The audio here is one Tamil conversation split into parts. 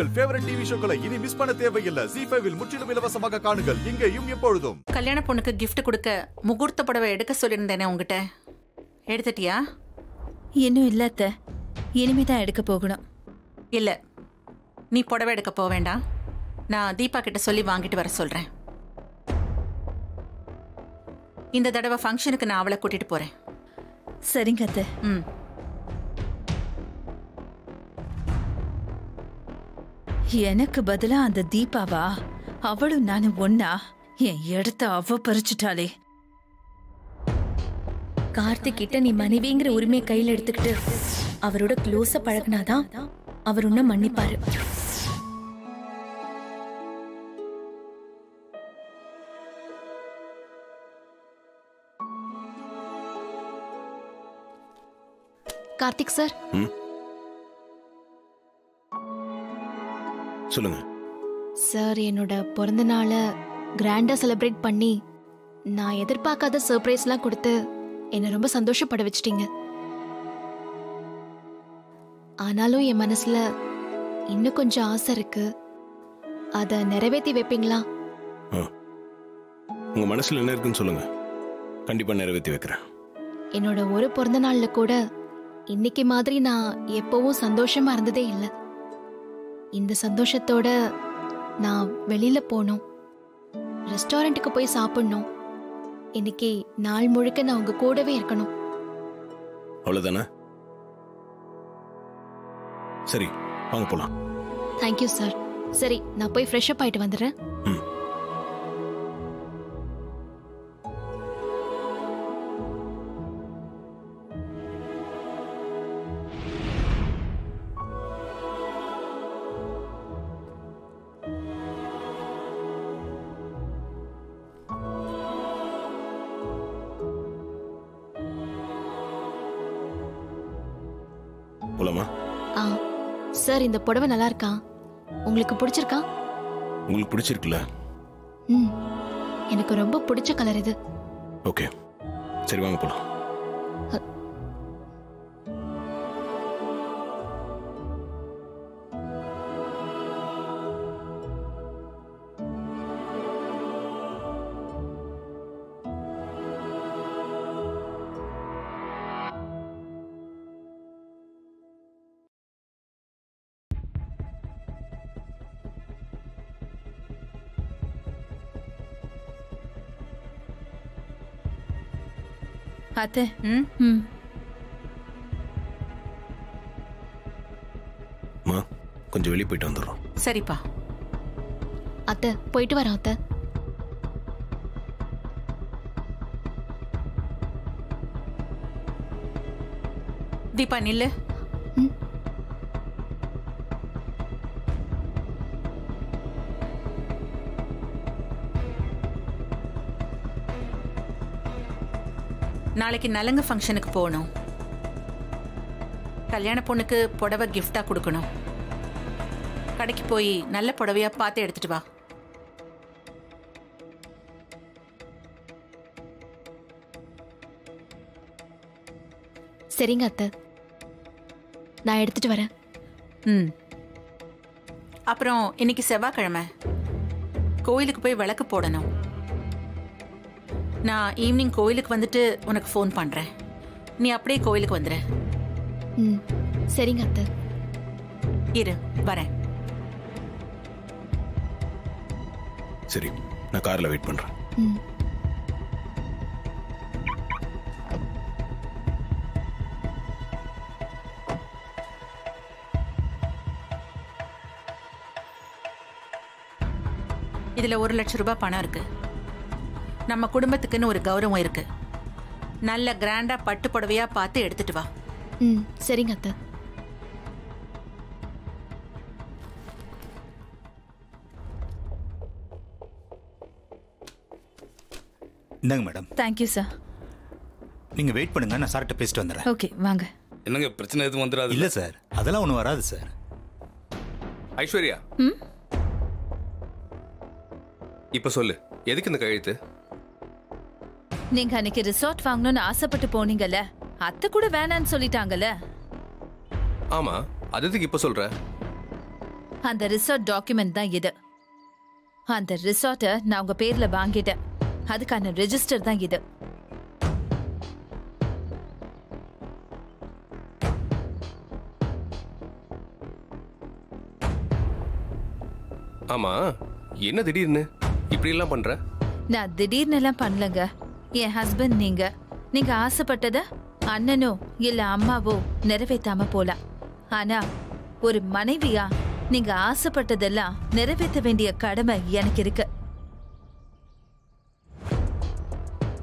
உங்கள் ஃபேவரட் டிவி ஷோக்களை இனி மிஸ் பண்ண தேவையில்லை. ஜி ஃபைவில் முற்றிலும் இலவசமாக காணுங்கள். இங்கேயும் எப்பொழுதும். கல்யாண பொண்ணுக்கு gift கொடுக்க முகூர்த்த புடவை எடுக்க சொல்லியிருந்தேனே உங்ககிட்ட. எடுத்துட்டியா? இன்னும் இல்ல அத்தை. இனிமே தான் எடுக்க போகணும். இல்ல. நீ புடவை எடுக்க போக வேண்டாம். நான் தீபா கிட்ட சொல்லி வாங்கிட்டு வர சொல்றேன். இந்த தடவை ஃபங்க்ஷனுக்கு நான் அவளை கூட்டிட்டு போறேன். சரிங்க அத்தை. ம். எனக்கு பதிலா அந்த தீபாவா? அவளும் நானும் ஒன்னா என் இடத்த அவ பறிச்சுட்டாளே. கார்த்திக் கிட்ட நீ மனைவிங்கிற உரிமையை கையில எடுத்துக்கிட்டு அவரோட க்ளோஸா பழகுனாதான் அவர் உன்னை மன்னிப்பாரு. கார்த்திக் சார். சொல்லுங்க. சார் என்னோட பிறந்த நாளை கிராண்டா செலிப்ரேட் பண்ணி நான் எதிர்பார்க்காத சர்ப்ரைஸ்லாம் கொடுத்து என்னை ரொம்ப சந்தோஷப்பட வச்சிட்டீங்க. ஆனாலும் என் மனசுல இன்னும் கொஞ்சம் ஆசை இருக்கு. அதை நிறைவேற்றி வைப்பீங்களா? உங்க மனசுல என்ன இருக்குன்னு சொல்லுங்க. கண்டிப்பா நிறைவேற்றி வைக்கிறேன். என்னோட ஒரு பிறந்த நாள்ல கூட இன்னைக்கு மாதிரி நான் எப்பவும் சந்தோஷமா இருந்ததே இல்லை. இந்த சந்தோஷத்தோட நான் வெளியில போகணும் ரெஸ்டாரண்ட்டுக்கு போய் சாப்பிடணும். இன்னைக்கு நாள் முழுக்க நான் உங்க கூடவே இருக்கணும். அவ்வளவுதானே? சரி வாங்க போலாம். தேங்க்யூ சார் சரி நான் போய் ஃப்ரெஷ் அப் ஆயிட்டு வந்துடுறேன். போலாமா? ஆ சார் இந்த புடவை நல்லா இருக்கா உங்களுக்கு பிடிச்சிருக்கா? உங்களுக்கு பிடிச்சிருக்குல்ல? ம் எனக்கு ரொம்ப பிடிச்ச கலர் இது. ஓகே. சரி வாங்க போலாம். அத்தை ம்? ம். கொஞ்சம் வெளியே போயிட்டு வந்துடுறோம். சரிப்பா. அத்தை போயிட்டு வரேன் அத்தை. தீபா நில்லு. ம். நாளைக்கு நலங்கு ஃபங்க்ஷனுக்கு போகணும். கல்யாண பொண்ணுக்கு புடவை gift-ஆ கொடுக்கணும். கடைக்கு போய் நல்ல புடவையா பார்த்து எடுத்துட்டு வா. சரிங்க அத்தை. நான் எடுத்துட்டு வரேன். ம். அப்புறம் இன்னைக்கு செவ்வாய்க்கிழமை. கோயிலுக்கு போய் விளக்கு போடணும். நான் ஈவினிங் கோயிலுக்கு வந்துட்டு உனக்கு ஃபோன் பண்றேன். நீ அப்படியே கோயிலுக்கு வந்துரு. ம் சரிங்க அத்தை. இரு வரேன். சரி நான் கார்ல வெயிட் பண்றேன். ம். இதுல ஒரு லட்சம் ரூபாய் பணம் இருக்கு. நம்ம குடும்பத்துக்குன்னு ஒரு கௌரவம் இருக்கு. நல்ல கிராண்டா பட்டு புடவையா பார்த்து எடுத்துட்டு வா. ம் சரிங்க அத்தை. இந்தாங்க மேடம். தேங்க்யூ சார் நீங்க வெயிட் பண்ணுங்க நான் சார்கிட்ட பேசிட்டு வந்துடுறேன் ஓகே வாங்க. என்னங்க பிரச்சனை எதுவும் வந்துடாது இல்ல சார் அதெல்லாம் ஒன்றும் வராது சார் ஐஸ்வர்யா? இப்ப சொல்லு எதுக்கு இந்த கையெழுத்து நீங்க அன்னைக்கு ரிசார்ட் வாங்கணும்னு ஆசைப்பட்டு போனீங்கல்ல? அத்தை கூட வேணான்னு சொல்லிட்டாங்கல்ல? ஆமா அது எதுக்கு இப்ப சொல்ற? அந்த ரிசார்ட் டாக்குமெண்ட் தான் இது. அந்த ரிசார்ட்டை நான் உங்க பேர்ல வாங்கிட்டேன். அதுக்கான ரெஜிஸ்டர் தான் இது. ஆமா என்ன திடீர்னு? இப்படி எல்லாம் பண்ற? நான் திடீர்னு எல்லாம் பண்ணலங்க. என் ஹஸ்பண்ட் நீங்க. நீங்க ஆசைப்பட்டத அண்ணனோ இல்ல அம்மாவோ நிறைவேற்றாம போலாம். ஆனா ஒரு மனைவியா நீங்க ஆசைப்பட்டதெல்லாம் நிறைவேற்ற வேண்டிய கடமை எனக்கு இருக்கு.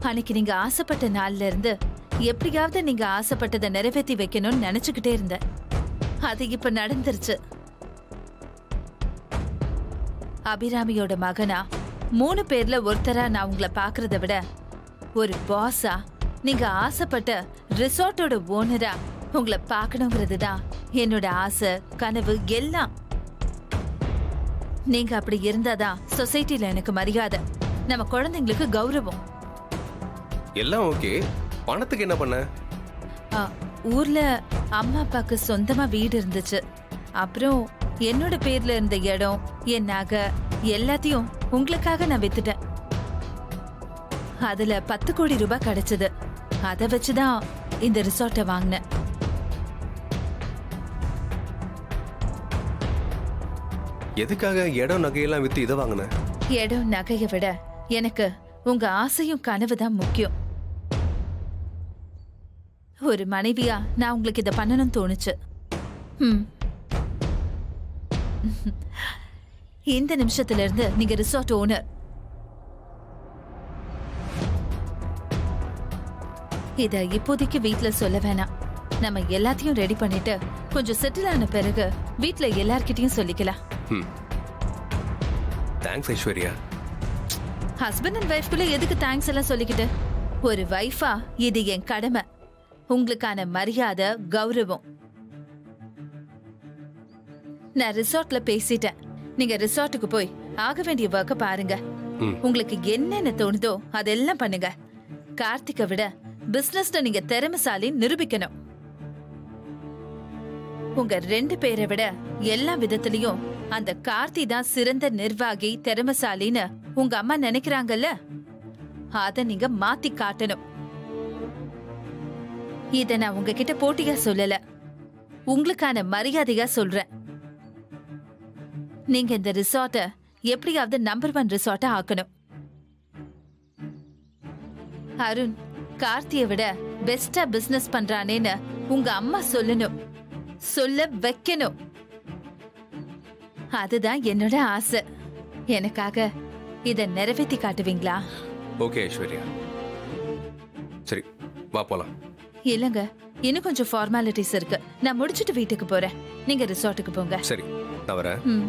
அன்னைக்கு நீங்க ஆசைப்பட்ட நாள்ல இருந்து எப்படியாவது நீங்க ஆசைப்பட்டதை நிறைவேற்றி வைக்கணும்னு நினைச்சுக்கிட்டே இருந்தேன். அது இப்ப நடந்துருச்சு. அபிராமியோட மகனா மூணு பேர்ல ஒருத்தரா நான் உங்களை பாக்குறத விட ஒரு பாஸா நீங்க ஆசைப்பட்ட ரிசார்ட்டோட ஓனரா உங்களை பார்க்கணுங்கிறது தான் என்னோட ஆசை கனவு எல்லாம். நீங்க அப்படி இருந்தாதான் சொசைட்டில எனக்கு மரியாதை நம்ம குழந்தைங்களுக்கு கௌரவம். எல்லாம் ஓகே பணத்துக்கு என்ன பண்ண? ஊர்ல அம்மா அப்பாக்கு சொந்தமா வீடு இருந்துச்சு. அப்புறம் என்னோட பேர்ல இருந்த இடம் என் நகை எல்லாத்தையும் உங்களுக்காக நான் வித்துட்டேன். அதுல பத்து கோடி ரூபாய் கிடைச்சது. அதை வச்சுதான் இந்த ரிசார்ட்டை வாங்கினேன். எதுக்காக இடம் நகையெல்லாம் வித்து இதை வாங்கின? இடம் நகையை விட எனக்கு உங்க ஆசையும் கனவு தான் முக்கியம். ஒரு மனைவியா நான் உங்களுக்கு இதை பண்ணணும்னு தோணுச்சு. இந்த நிமிஷத்துல இருந்து நீங்க ரிசார்ட் ஓனர் இத இப்போதைக்கு வீட்ல சொல்ல வேணாம். நம்ம எல்லாத்தையும் ரெடி பண்ணிட்டு கொஞ்சம் செட்டில் ஆன பிறகு வீட்ல எல்லார்கிட்டயும் சொல்லிக்கலாம். தேங்க்ஸ் ஐஸ்வர்யா. ஹஸ்பண்ட் அண்ட் ஒய்ஃப்குள்ள எதுக்கு தேங்க்ஸ் எல்லாம் சொல்லிக்கிட்டு? ஒரு வைஃபா இது என் கடமை. உங்களுக்கான மரியாதை கௌரவம். நான் ரிசார்ட்ல பேசிட்டேன். நீங்க ரிசார்ட்டுக்கு போய் ஆக வேண்டிய ஒர்க்க பாருங்க. உங்களுக்கு என்னென்ன தோணுதோ அதெல்லாம் பண்ணுங்க. கார்த்திகை விட பிசினஸ்ல நீங்க திறமைசாலி நிரூபிக்கணும். உங்க ரெண்டு பேரை விட எல்லா விதத்திலையும் அந்த கார்த்தி தான் சிறந்த நிர்வாகி திறமைசாலின்னு உங்க அம்மா நினைக்கிறாங்கல்ல? அத நீங்க மாத்தி காட்டணும். இத நான் உங்ககிட்ட போட்டியா சொல்லல. உங்களுக்கான மரியாதையா சொல்றேன். நீங்க இந்த ரிசார்ட்ட எப்படியாவது நம்பர் ஒன் ரிசார்ட்டா ஆக்கணும். அருண் கார்த்தியை விட பெஸ்டா பிசினஸ் பண்றானேன்னு உங்க அம்மா சொல்லணும். சொல்ல வைக்கணும். அதுதான் என்னோட ஆசை. எனக்காக இத நிறைவேத்தி காட்டுவீங்களா? ஓகே ஐஸ்வர்யா. சரி வா போலாம். இல்லங்க இன்னும் கொஞ்சம் ஃபார்மாலிட்டிஸ் இருக்கு. நான் முடிச்சிட்டு வீட்டுக்கு போறேன். நீங்க ரிசார்ட்டுக்கு போங்க. சரி நான் வரேன்.